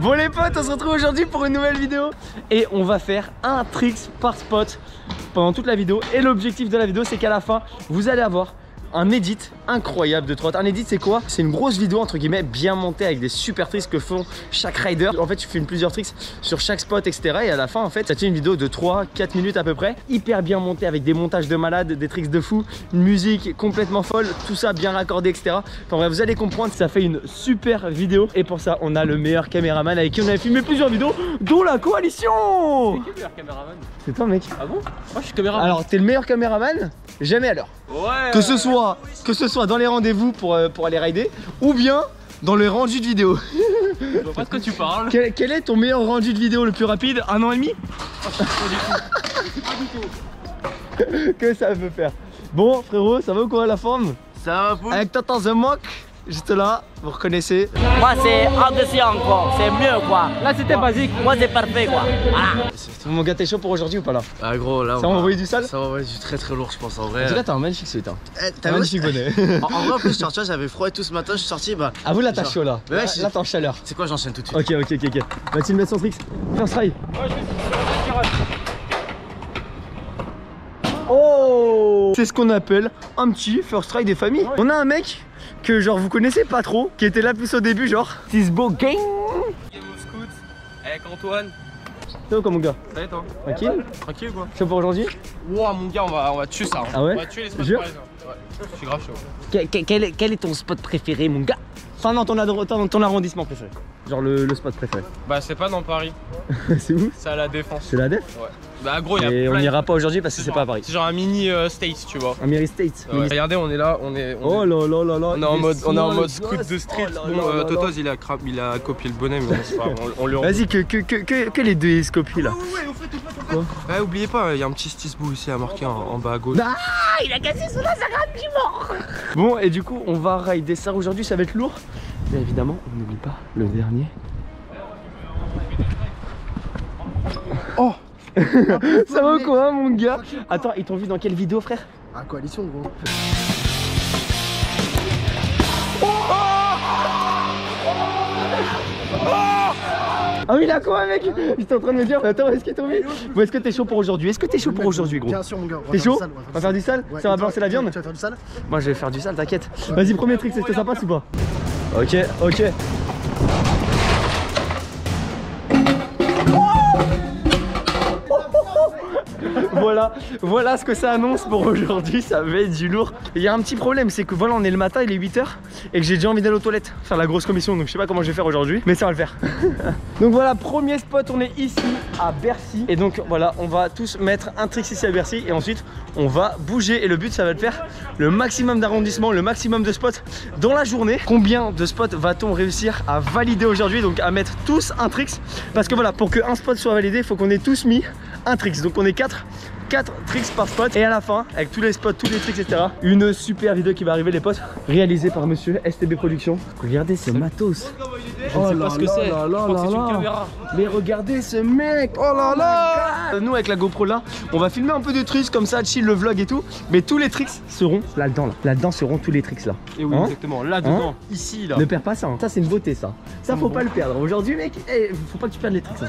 Bon les potes, on se retrouve aujourd'hui pour une nouvelle vidéo. Et on va faire un tricks par spot pendant toute la vidéo. Et l'objectif de la vidéo c'est qu'à la fin vous allez avoir un edit incroyable de trotte. Un edit c'est quoi? C'est une grosse vidéo entre guillemets bien montée avec des super tricks que font chaque rider. En fait tu une plusieurs tricks sur chaque spot etc. Et à la fin en fait ça tient une vidéo de 3-4 minutes à peu près. Hyper bien montée avec des montages de malade, des tricks de fou, une musique complètement folle, tout ça bien raccordé etc. Enfin bref vous allez comprendre ça fait une super vidéo. Et pour ça on a le meilleur caméraman avec qui on a filmé plusieurs vidéos dont la coalition C'est qui le meilleur caméraman? C'est toi mec Ah bon? Moi je suis caméraman. Alors t'es le meilleur caméraman? Jamais à l'heure ouais. que ce soit que ce soit dans les rendez-vous pour, euh, pour aller rider ou bien dans le rendu de vidéo. Je vois pas de quoi tu parles. quel, quel est ton meilleur rendu de vidéo le plus rapide Un an et demi? Que ça veut faire Bon frérot, ça va ou quoi la forme? Ça va Avec Tonton The Mock, juste là, vous reconnaissez. Moi c'est au-dessus encore, c'est mieux quoi. Là c'était basique. Moi c'est parfait quoi. Voilà. Mon gars, t'es chaud pour aujourd'hui ou pas là Ah gros là Ça va envoyer du sale Ça va envoyer du très très lourd je pense en vrai. Cas, t'as un magnifique sweat. Hein. Eh, Un t'as vu magnifique bonnet. en, en vrai en plus je suis sorti, j'avais froid et tout ce matin, je suis sorti bah. Ah vous là, t'as chaud là. Ouais, Là, là, t'es en chaleur. C'est quoi j'enchaîne tout de suite Ok, ok, ok, ok. Va-t-il mettre son tricks First try. Oh C'est ce qu'on appelle un petit first try des familles. On a un mec que genre vous connaissez pas trop, qui était là plus au début, genre Tisbo Gang. Game of Scoot avec Antoine. C'est où comme mon gars? Ça va et toi? Tranquille? Tranquille quoi Chaud pour aujourd'hui? Ouah mon gars on va, on va tuer ça. hein. Ah ouais On va tuer les spots Jure. Ouais. Je suis grave chaud. quel, quel est, quel est ton spot préféré, mon gars? Enfin, non, ton, ton, ton arrondissement préféré. Genre le, le spot préféré. Bah c'est pas dans Paris, c'est où? C'est à la défense. C'est la def Ouais. Bah gros il y a Et on n'ira pas aujourd'hui parce que c'est pas à Paris. C'est genre un mini euh, States tu vois. Un Mary State. Ouais. Regardez on est là, on est. On Oh là là là là. on est en il mode, on est en small mode gosse. scoot de street. Oh là bon, là euh, là Totoz là. il a, il a copié le bonnet, mais c'est pas on, on. Vas-y, que, que, que, que, que les deux ils se copient là. Ouais, oubliez pas, il y a un petit stisbou ici à marquer en, en bas à gauche. Ah, Bon, et du coup, on va rider ça aujourd'hui, ça va être lourd. Bien évidemment, on n'oublie pas le dernier. Oh Ça va ou quoi, mon gars Attends, ils t'ont vu dans quelle vidéo, frère Ah coalition gros. Ah oui, là quoi, mec J'étais en train de me dire, attends, est-ce qu'ils t'ont vu Bon, est-ce que t'es chaud pour aujourd'hui Est-ce que t'es chaud pour aujourd'hui, gros Bien sûr mon gars, T'es chaud On va faire du sale Ouais, Ça va balancer la viande Tu vas faire du sale Moi, je vais faire du sale, t'inquiète. Vas-y, premier trick, ça passe ou pas Ok, ok. Voilà, ce que ça annonce pour aujourd'hui, ça va être du lourd. Il y a un petit problème, c'est que voilà, on est le matin, il est 8h et que j'ai déjà envie d'aller aux toilettes, faire la grosse commission, donc je sais pas comment je vais faire aujourd'hui, mais ça va le faire. donc voilà, premier spot, on est ici à Bercy et donc voilà, on va tous mettre un trick ici à Bercy et ensuite on va bouger et le but ça va être de faire le maximum d'arrondissements, le maximum de spots dans la journée. Combien de spots va-t-on réussir à valider aujourd'hui Donc à mettre tous un tricks? Parce que voilà, pour qu'un spot soit validé, il faut qu'on ait tous mis un tricks. Donc on est 4 4 tricks par spot. Et à la fin avec tous les spots, tous les tricks etc une super vidéo qui va arriver les potes réalisée par monsieur STB Productions. Regardez ce matos. Je ne sais pas ce que c'est. une caméra. mais regardez ce mec. Oh là là. Nous avec la GoPro là On va filmer un peu de tricks comme ça Chill le vlog et tout. Mais tous les tricks seront là-dedans là. Là-dedans seront tous les tricks là. Et oui, Hein exactement, là dedans, ici là. Ne perds pas ça hein. Ça c'est une beauté ça. Ça faut pas le perdre. Aujourd'hui mec eh, Faut pas que tu perdes les tricks hein.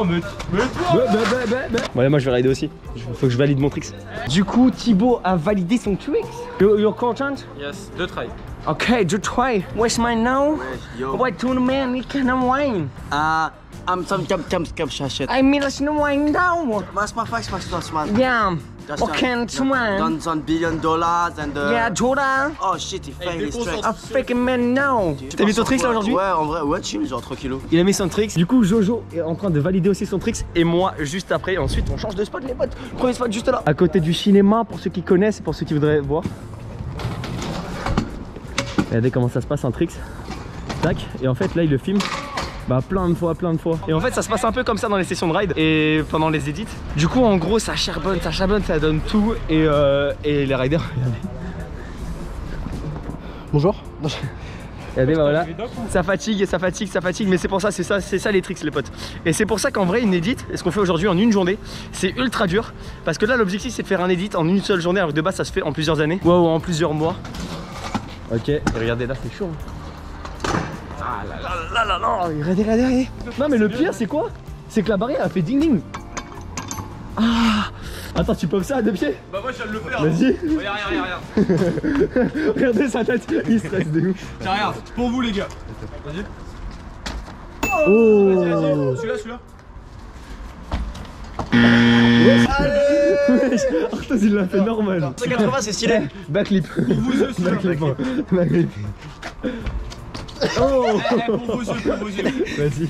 Oh, mais. mais Bah, bah, bah, bah, bah. Bon, allez, moi je vais rider aussi. Faut que je valide mon tricks. Du coup, Thibaut a validé son tricks. You, you're content? Yes, deux try. Okay, you try. Where's mine now? Yo. Why to the man? You can wine? Ah, am some jump jump jump shit. I mean, let's no wine now. Was mach was machst du das man? Yeah. Just Okay. Done some billion dollars and uh, Yeah, Jordan. Oh shit, il fait il straight. A freaking man now. Tu T'as mis ton tricks là aujourd'hui? Ouais, en vrai, ouais, chill, genre tranquillo. Il a mis son tricks. Du coup, Jojo est en train de valider aussi son tricks. Et moi, juste après. Ensuite, on change de spot, les potes. Premier spot juste là. À côté du cinéma, pour ceux qui connaissent et pour ceux qui voudraient voir. Regardez comment ça se passe un tricks. Tac. Et en fait, là, il le filme. Bah plein de fois, plein de fois. Et en fait ça se passe un peu comme ça dans les sessions de ride et pendant les edits. Du coup en gros ça charbonne, ça charbonne, ça donne tout et, euh, et les riders. Bonjour. Regardez bah voilà. Ça fatigue, ça fatigue, ça fatigue, mais c'est pour ça, c'est ça, c'est ça les tricks les potes. Et c'est pour ça qu'en vrai une edit, ce qu'on fait aujourd'hui en une journée, c'est ultra dur. Parce que là l'objectif c'est de faire un edit en une seule journée, alors que de base ça se fait en plusieurs années. Ou en plusieurs mois. Ok, et regardez là c'est chaud. hein. Là là là Regardez, regardez, regardez Non mais le pire c'est quoi C'est que la barrière a fait ding ding Ah Attends, tu peux ça à deux pieds Bah, moi, je viens de le faire. Vas-y Regarde, regarde, regarde. Regardez sa tête, il stresse de ouf Tiens, regarde. Pour vous, les gars. Vas-y. Oh Celui-là, celui-là. Wesh, Arthos il l'a fait normal 180, c'est stylé. Celui-là. Backflip hein. Backflip Oh Eh, pour vos yeux, pour vos yeux. Vas-y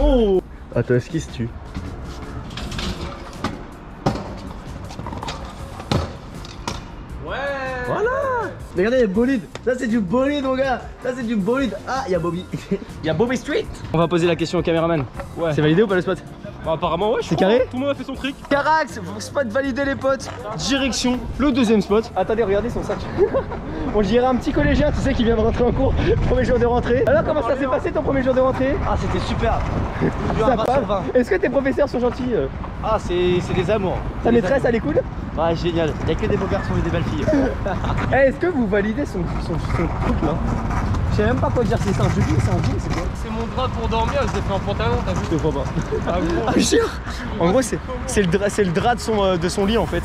Oh Attends, est-ce qu'il se tue Ouais. Voilà. Regardez, il y a bolide. Ça, c'est du bolide, mon gars. Ça, c'est du bolide. Ah, il y a Bobby. Il y a Bobby Street On va poser la question au caméraman. Ouais. C'est validé ou pas le spot? Bah, apparemment, ouais. je C'est crois. carré Tout le monde a fait son trick. Carax, spot validé les potes. Direction le deuxième spot. Attendez, regardez son sac. On dirait un petit collégien, tu sais, qui vient de rentrer en cours. Premier jour de rentrée. Alors, comment ça s'est passé ton premier jour de rentrée? Ah, c'était super. Est-ce que tes professeurs sont gentils euh? Ah, c'est c'est des amours. Ta maîtresse, elle est cool? Ah, génial. Il y a que des beaux garçons et des belles filles. Eh, Est-ce que vous validez son, son, son truc là? Je sais même pas quoi dire, c'est un jeudi, c'est un jean, c'est quoi? Mon drap pour dormir, je l'ai fait en pantalon, t'as vu Je te crois pas. Ah, gros. Ah, jure En gros, c'est c'est le, dra- c'est le drap de son, euh, de son lit en fait.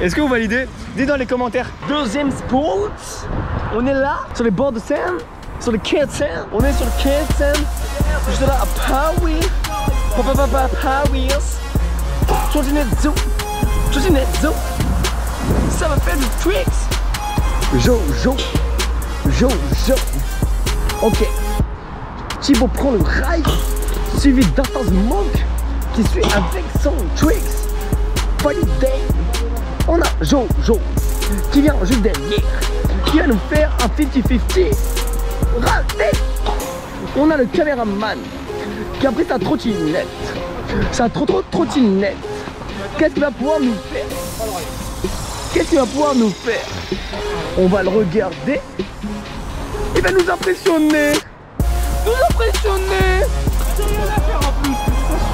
Est-ce que vous validez? Dites dans les commentaires. Deuxième spot On est là, sur les bords de Seine, sur le quai de Seine. On est sur le quai de Seine. Juste là à Paris. Papa, papa, Paris. Trottinette-zo. Trottinette-zo. Ça va faire du tricks. Jo, jo. Jo, jo. Ok. Thibaut prend le rail, suivi d'Arthur Monk qui suit avec son tricks. Validé. On a Jojo qui vient juste derrière, qui va nous faire un 50-50. Raté. On a le caméraman qui a pris sa trottinette. Sa trop trop trottinette. Qu'est-ce qu'il va pouvoir nous faire? Qu'est-ce qu'il va pouvoir nous faire? On va le regarder. Il va nous impressionner. Nous impressionner.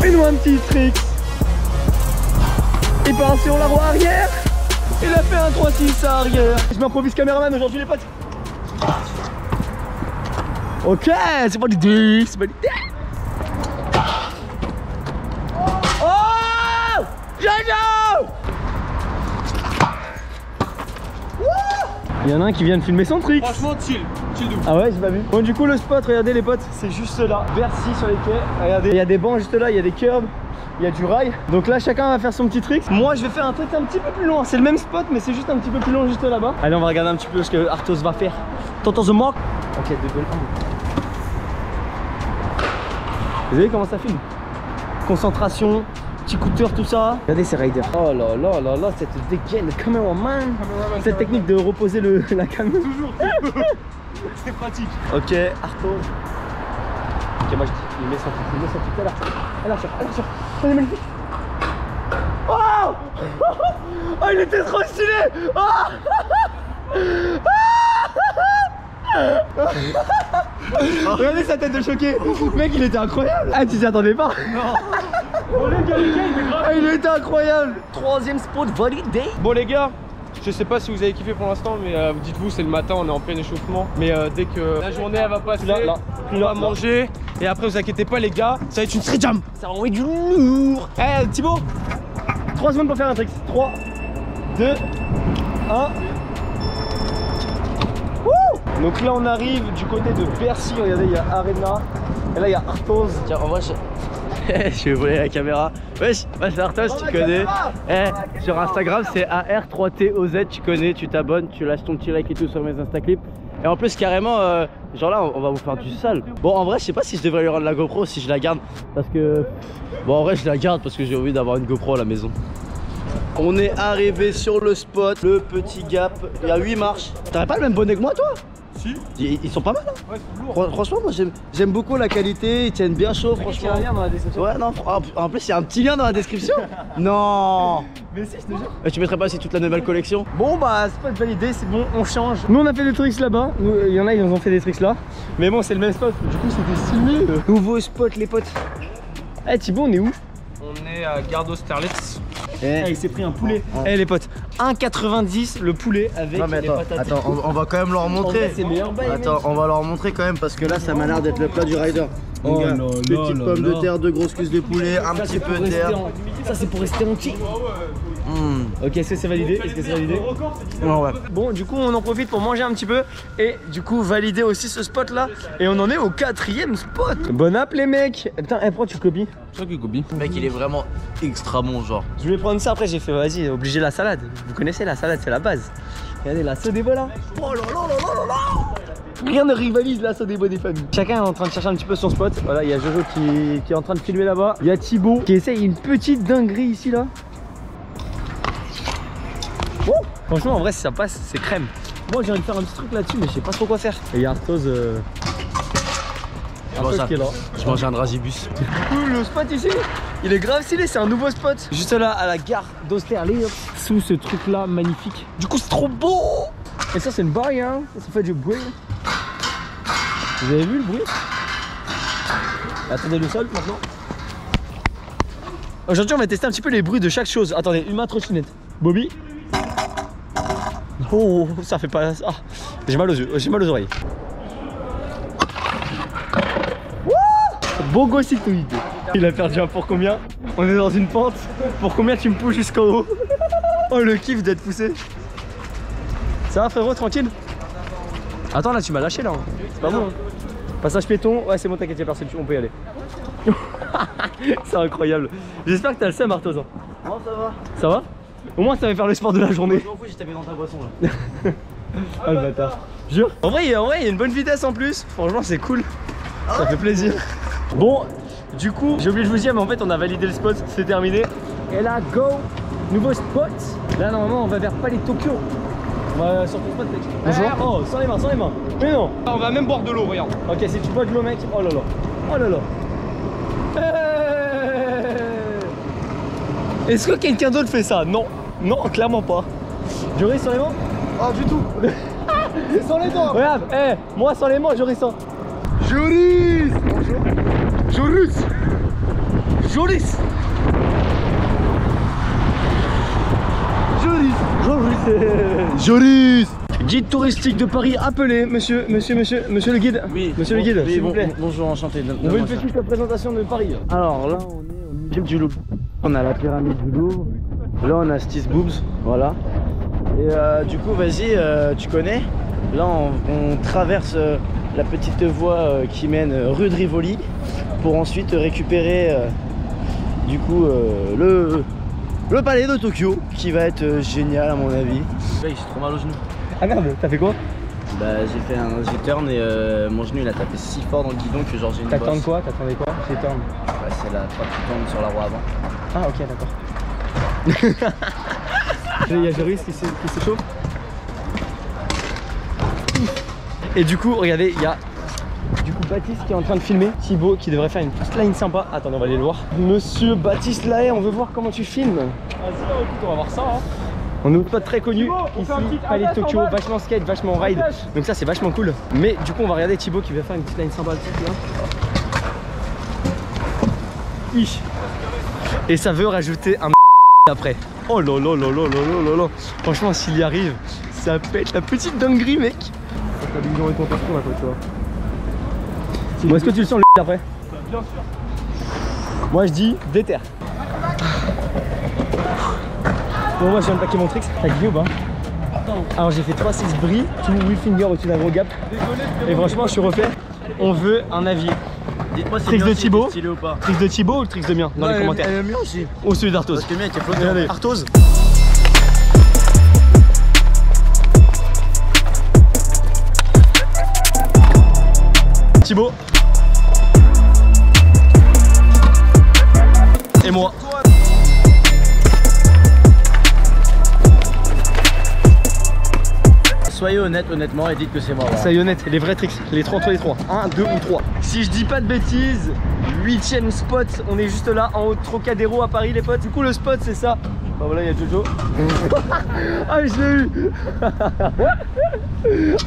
Fais-nous un petit trick. Il part sur la roue arrière. Il a fait un 3-6 à arrière. Je m'improvise caméraman aujourd'hui les potes. Ok, c'est pas du dick, c'est pas du dick. Oh Jojo Il y en a un qui vient de filmer son trick. Franchement, chill. Ah ouais, j'ai pas vu. Bon, du coup, le spot, regardez les potes, c'est juste là. Bercy sur les quais. Regardez, il y a des bancs juste là, il y a des curbs, il y a du rail. Donc là, chacun va faire son petit trick. Moi, je vais faire un truc un petit peu plus loin. C'est le même spot, mais c'est juste un petit peu plus long juste là-bas. Allez, on va regarder un petit peu ce que Arthos va faire. T'entends The Mock Ok, un. Vous avez comment ça filme? Concentration, petit coup de cœur, tout ça. Regardez ces riders. Oh là là là là, cette dégaine, cameraman. Cette technique de reposer le, la caméra. Toujours. C'est pratique. Ok, Arthur. Ok, moi je dis, il met son truc, il met son truc, à l'arche, à l'arche, à l'arche. Oh, il est magnifique. Oh Oh, il était trop stylé Oh Regardez sa tête de choqué Mec, il était incroyable Ah, tu t'y attendais pas Bon, les gars, les gars, il est grave. Ah, il était incroyable Troisième spot validé Bon les gars, je sais pas si vous avez kiffé pour l'instant, mais euh, dites-vous c'est le matin, on est en plein échauffement. Mais euh, dès que la journée elle va passer, Là, là, on là, va là. manger. Et après vous inquiétez pas les gars, ça va être une street jam. Ça va envoyer du lourd Eh Thibaut 3 secondes pour faire un trick 3 2 1 Donc là on arrive du côté de Bercy, regardez il y a Arena et là il y a Arthos. Tiens, en vrai, je... je vais voler la caméra. Wesh, Arthos, tu connais. Eh, sur Instagram, c'est AR3TOZ, tu connais, tu t'abonnes, tu lâches ton petit like et tout sur mes Insta clips. Et en plus, carrément, euh, genre là, on va vous faire du sale. Bon, en vrai, je sais pas si je devrais lui rendre la GoPro, si je la garde. Parce que. Bon, en vrai, je la garde parce que j'ai envie d'avoir une GoPro à la maison. On est arrivé sur le spot, le petit gap. Il y a 8 marches. T'aurais pas le même bonnet que moi, toi? Si ils, ils sont pas mal, hein Ouais, c'est Franchement, moi j'aime- beaucoup la qualité, ils tiennent bien chaud, franchement. dans la description. Ouais, non, en plus, il y a un petit lien dans la description. non Mais si, je te jure. Euh, Tu mettrais pas aussi toute la nouvelle collection? Bon bah spot validé, c'est bon, on change. Nous on a fait des tricks là-bas, Nous, il y en a ils nous ont fait des tricks là. Mais bon c'est le même spot, du coup c'était stylé. Nouveau spot les potes. Eh Thibaut on est où? On est à Garde Austerlitz. Eh il s'est pris un poulet. Eh les potes, 1,90 le poulet avec Non mais les attends, patates. attends on, on va quand même leur montrer. Attends, on va leur montrer quand même parce que là ça m'a l'air d'être le plat du rider. Oh là petite là pomme là de terre, deux grosses cuisses de poulet, un Ça, petit peu de terre. en- Ça, c'est pour rester entier. Mmh. Ok, est-ce que c'est validé? Est-ce que c'est validé? Ouais, ouais. Bon, du coup, on en profite pour manger un petit peu et du coup, valider aussi ce spot là. Et on en est au quatrième spot. Bon app, les mecs. Putain, eh, pourquoi tu copies? Le mec il est vraiment extra bon genre. Je voulais prendre ça, après j'ai fait, vas-y, obligé la salade. Vous connaissez la salade, c'est la base. Regardez la sodebo là. Oh là là là là là là Rien ne rivalise la sodebo des familles. Chacun est en train de chercher un petit peu son spot. Voilà, il y a Jojo qui, qui est en train de filmer là-bas. Il y a Thibaut qui essaye une petite dinguerie ici là. Franchement, en vrai, si ça passe, c'est crème. Moi, j'ai envie de faire un petit truc là-dessus, mais je sais pas trop quoi faire. Et il y a Arthos. Euh... Arthos qui est là. Je mange un drasibus. Ouh, le spot ici, il est grave stylé, c'est un nouveau spot. Juste là, à la gare d'Austerlitz, sous ce truc là magnifique. Du coup, c'est trop beau. Et ça, c'est une barre, hein. Ça fait du bruit. Vous avez vu le bruit? Attendez le sol maintenant. Aujourd'hui, on va tester un petit peu les bruits de chaque chose. Attendez, une main trottinette. Bobby? Oh, ça fait pas. Ah, j'ai mal aux yeux, j'ai mal aux oreilles. Beau gossitoïde. Il a perdu un pour combien? On est dans une pente. Pour combien tu me pousses jusqu'en haut? Oh le kiff d'être poussé. Ça va frérot, tranquille? Attends là tu m'as lâché là. hein. C'est pas bon. hein. Passage piéton, ouais c'est bon t'inquiète y'a personne, on peut y aller. c'est incroyable. J'espère que t'as le seum Arthos. hein. Non ça va. Ça va? Au moins ça va faire le sport de la journée. Je m'en fous, j'ai tapé dans ta boisson là. Ah le bâtard. Jure. En vrai, en vrai, il y a une bonne vitesse en plus. Franchement, c'est cool. Ça fait plaisir. Bon, du coup, j'ai oublié de vous dire, mais en fait, on a validé le spot, c'est terminé. Et là, go, nouveau spot. Là, normalement, on va vers Palais Tokyo. On va sur ton spot, mec. Bonjour. Oh, sans les mains, sans les mains. Mais non. On va même boire de l'eau, regarde. Ok, si tu bois de l'eau, mec. Oh là là. Oh là là. Hey Est-ce que quelqu'un d'autre fait ça? Non. Non, clairement pas. Joris sur les mains Ah, du tout. C'est sans les doigts. Regarde, eh, moi sans les mains, Joris sans. Joris Joris Joris Joris Joris Joris Guide touristique de Paris, appelé, monsieur, monsieur, monsieur, monsieur le guide. Oui. Monsieur le guide, oui, s'il vous bon- plaît. Bonjour, enchanté. On veut une petite présentation de Paris. Alors là, on est au musée du Louvre. On a la pyramide du Louvre. Là, on a Stis Boobs. Voilà. Et euh, du coup, vas-y, euh, tu connais? Là, on, on traverse euh, la petite voie qui mène rue de Rivoli pour ensuite récupérer du coup le, le palais de Tokyo qui va être génial à mon avis. Là, il trop mal au genou. Ah merde, t'as fait quoi? Bah, j'ai fait un G-turn et euh, mon genou il a tapé si fort dans le guidon que genre j'ai une T'attends quoi? T'attendais quoi? J'ai turn. Bah, c'est la trappe qui tombe sur la roue avant. Ah ok d'accord. Il y a Joris qui s'é- qui s'échauffe. Et du coup, regardez, il y a du coup Baptiste qui est en train de filmer, Thibaut qui devrait faire une petite line sympa. Attendez, on va aller le voir. Monsieur Baptiste Lahaye, on veut voir comment tu filmes. Vas-y, écoute, on va voir ça. Hein. On est spot très connu Thibaut, ici, Palais Tokyo, vachement skate, vachement ride. Donc ça c'est vachement cool. Mais du coup on va regarder Thibaut qui va faire une petite line sympa là. Et ça veut rajouter un après. Oh là là là là là là là Franchement, s'il y arrive, ça pète la petite dinguerie, mec. Ta est ton parcours là, toi. Bon, est-ce que tu le sens le après Bien sûr. Moi, je dis déterre. Bon, moi, je viens de paquer mon trick avec Guillaume. Hein. Alors, j'ai fait 3-6 bris, tout wheel finger au-dessus d'un gros gap. Et franchement, je suis refait. On veut un avier. Dites-moi si de Thibaut. c'est stylé ou pas. Tricks de Thibaut ou le tricks de mien? Dans les commentaires Elle aime bien aussi. Ou celui d'Arthos Parce que le est flottant. Regardez. Arthos Thibaut. Et moi. Soyez honnête, honnêtement, et dites que c'est moi. voilà. Ça y est honnête, les vrais tricks, les trois entre les trois. 1, 2 ou 3. Si je dis pas de bêtises, huitième spot, on est juste là en haut de Trocadéro à Paris les potes. Du coup le spot c'est ça. Bah voilà il y a Jojo. ah je l'ai eu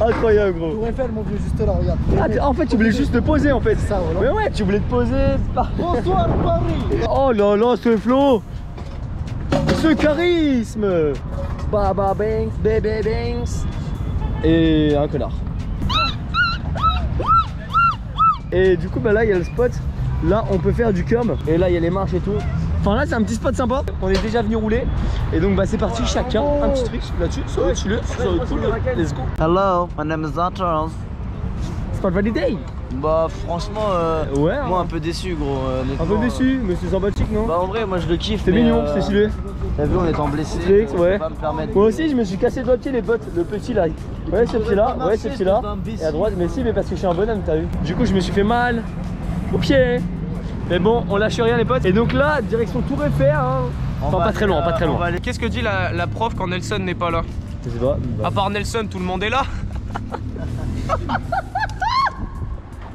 Incroyable gros. Tour Eiffel, mon vieux, juste là, regarde. Ah, en fait tu voulais juste te poser en fait. ça, voilà. Mais ouais tu voulais te poser. Bonsoir Paris Oh là là ce flow Ce charisme Baba Banks, Bébé Banks. Et un connard. Et du coup, bah là, il y a le spot. Là, on peut faire du curb. Et là, il y a les marches et tout. Enfin, là, c'est un petit spot sympa. On est déjà venu rouler. Et donc, bah, c'est parti. Chacun un petit truc là-dessus. Ça va être stylé, ça va être cool. Let's go. Hello, my name is Charles. Spot validé. Bah franchement, euh, Ouais, moi hein. un peu déçu gros. euh, un peu euh. déçu, mais c'est sympathique, non Bah en vrai, moi je le kiffe. C'est mignon, euh, c'est stylé. T'as vu, on blessé. Tricks, je peux ouais. pas me permettre. Moi aussi, je me suis cassé doigt de pied, les potes. Le petit là. Ouais, ce petit là. Ouais, ce petit là. Et à droite, mais si, mais parce que je suis un bonhomme, t'as vu. Du coup, je me suis fait mal au pied. Mais bon, on lâche rien, les potes. Et donc là, direction Tour Eiffel. Hein. Enfin, pas très loin, pas très loin. Qu'est-ce que dit la, la prof quand Nelson n'est pas là? Je sais pas. À part Nelson, tout le monde est là.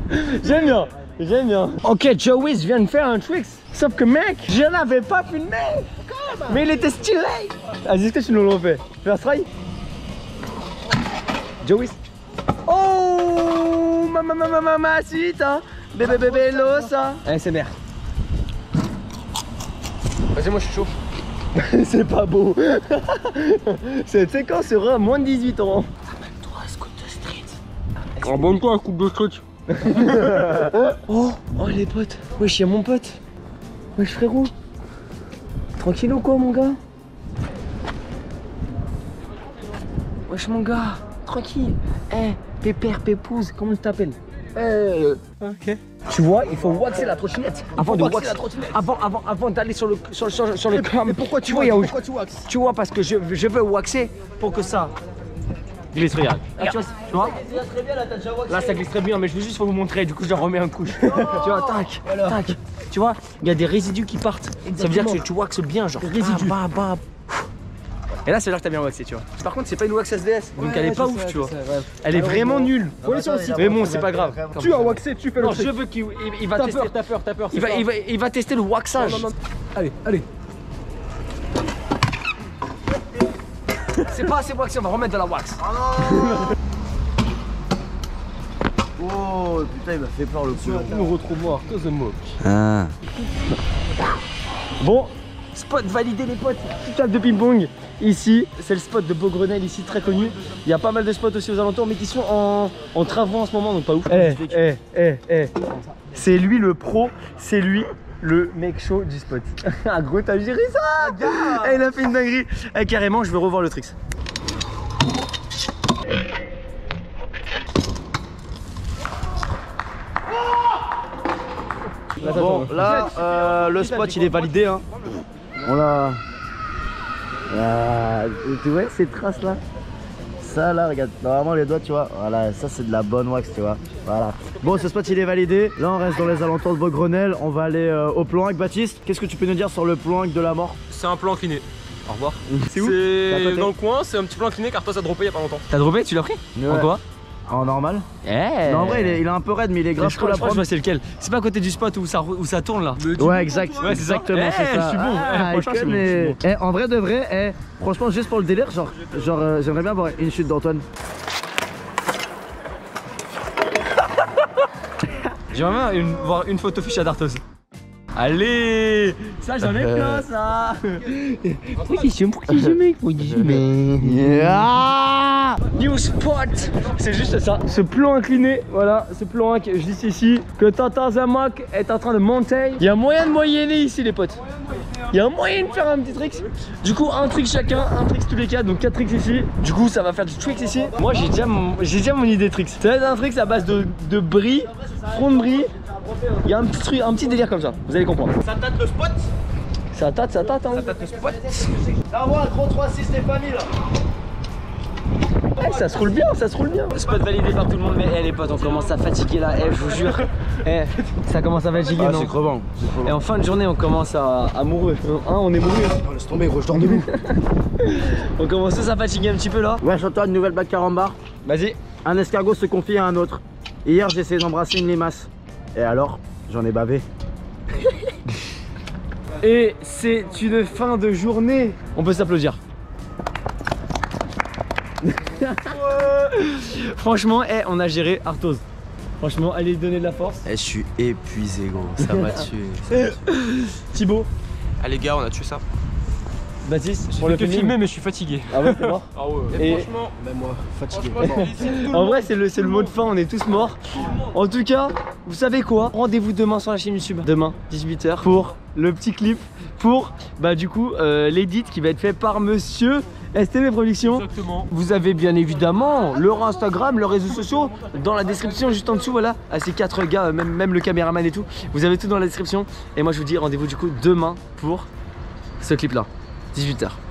J'aime bien, j'aime bien. Ok, Joey vient de faire un trick. Sauf que mec, je l'avais pas filmé. Mais il était stylé. Vas-y, est-ce que tu nous refais? Fais un try. Joey. Oh, mamma mamma mamacita. Bébé bébé losa. ASMR. Vas-y, moi je suis chaud. C'est pas beau. Cette séquence sera à moins de 18 ans. Abonne-toi à coupe de truc. Oh, oh les potes. Wesh, y'a mon pote. Wesh frérot. Tranquille ou quoi mon gars Wesh mon gars. Tranquille. Eh, pépère, pépouze, comment tu t'appelles Eh. Ok. Tu vois, il faut waxer la trottinette. Avant de waxer, la trottinette. Avant, avant, avant d'aller sur le sur, sur, sur le cam. pourquoi tu vois, Pourquoi tu waxes Tu vois, parce que je, je veux waxer pour que ça. Glisse, regarde. Là, tu vois, tu vois Là, ça glisse très bien, mais je veux juste vous montrer. Du coup, je remets un couche. tu vois, tac, tac. Tu vois, il y a des résidus qui partent. Ça veut dire que tu waxes bien, genre. Résidus. Bah, bah, bah. Et là, ça veut dire que t'as bien waxé, tu vois. Par contre, c'est pas une wax SDS, donc elle est pas ouf, tu vois. Elle est vraiment nulle. Mais bon, c'est pas grave. Tu as waxé, tu fais le Non, je veux qu'il il- il va T'as tester. peur, t'as peur, t'as peur. Il va, il, va, il va tester le waxage. Allez, allez. C'est pas assez waxé, on va remettre de la wax. Oh putain, il m'a fait peur le coup. Nous retrouvons Arthur The Mock. Ah. Bon, spot validé les potes, petite table de ping-pong. Ici, c'est le spot de Beaugrenelle, ici très connu. Il y a pas mal de spots aussi aux alentours, mais qui sont en, en travaux en ce moment, donc pas ouf. Eh, eh, eh, eh. C'est lui le pro, c'est lui le mec chaud du spot. ah gros, t'as géré ça Eh, Il a fait une dinguerie. Eh, carrément, je veux revoir le tricks. Bon, là, euh, le spot il est validé. Hein. On l'a. Ah, tu vois ces traces là Ça là, regarde, normalement les doigts, tu vois. Voilà, ça c'est de la bonne wax, tu vois. Voilà. Bon, ce spot il est validé. Là, on reste dans les alentours de Beaugrenelle. On va aller euh, au plan avec Baptiste. Qu'est-ce que tu peux nous dire sur le plan de la mort? C'est un plan incliné. Au revoir. C'est où? C'est dans le coin, c'est un petit plan incliné car toi ça a droppé il y a pas longtemps. T'as droppé, tu l'as pris? En quoi? En normal Eh Non, en vrai, il est, il est un peu raide, mais il est grave je cool je crois je vois c'est lequel. C'est pas à côté du spot où ça, où ça tourne là. Ouais, exact. Ouais, c'est ça. exactement, Eh, c'est ça. je suis bon. Eh, Ah, franchement, je suis bon, connais. je suis Eh, en vrai de vrai, eh, franchement, juste pour le délire, genre, genre euh, j'aimerais bien avoir une chute d'Antoine. J'aimerais bien une- voir une photo fiche à Dartos. Allez Ça j'en ai plein ça Pourquoi qu'ils sont Pourquoi qu'ils mec Pourquoi qu'ils Ah New spot C'est juste ça. Ce plan incliné, voilà, ce plan inc- je dis ici, que Tata Zamak est en train de monter. Il y a moyen de moyenner ici les potes. Il y a un moyen de faire un petit trick. Du coup, un trick chacun, un trick tous les quatre, donc quatre tricks ici. Du coup, ça va faire du tricks ici. Moi, j'ai déjà, mon- déjà mon idée de tricks. Ça va être un trick à base de, de bris, front de bris. Il y a un petit truc, un petit délire comme ça. Vous allez comprendre. Ça tâte le spot Ça tâte, ça tâte, hein. Là, moi, un gros 3-6 Stéphanie là Eh, ça se roule bien, ça se roule bien. Spot validé par tout le monde, mais eh, les potes, on commence à fatiguer là. Eh, je vous jure. Ça commence à fatiguer, Ah, non c'est crevant. Et en fin de journée, on commence à, à mourir. Hein, on est mouru. Laisse tomber, gros, je dors debout. On commence tous à fatiguer un petit peu là. Wesh, Antoine, nouvelle blague carambar. Vas-y. Un escargot se confie à un autre. Hier, j'ai essayé d'embrasser une limace. Et alors J'en ai bavé. Et c'est une fin de journée. On peut s'applaudir. Franchement, eh, on a géré Arthos. Franchement, allez donner de la force. Eh, je suis épuisé, gros. Ça m'a tué. Thibaut, Ah les gars, on a tué ça. Baptiste, J'ai pour fait le filming filmer mais je suis fatigué. Ah ouais, c'est mort. Ah ouais. Et- Et franchement, Même moi, fatigué. En vrai, c'est le, c'est le mot de fin, on est tous morts. En tout cas, vous savez quoi? Rendez-vous demain sur la chaîne YouTube. Demain, 18h, pour le petit clip, pour bah du coup euh, l'édit qui va être fait par monsieur STV Productions. Exactement. Vous avez bien évidemment leur Instagram, leurs réseaux sociaux dans la description juste en dessous, voilà, à ces quatre gars, même, même le caméraman et tout. Vous avez tout dans la description. Et moi je vous dis rendez-vous du coup demain pour ce clip là, 18h.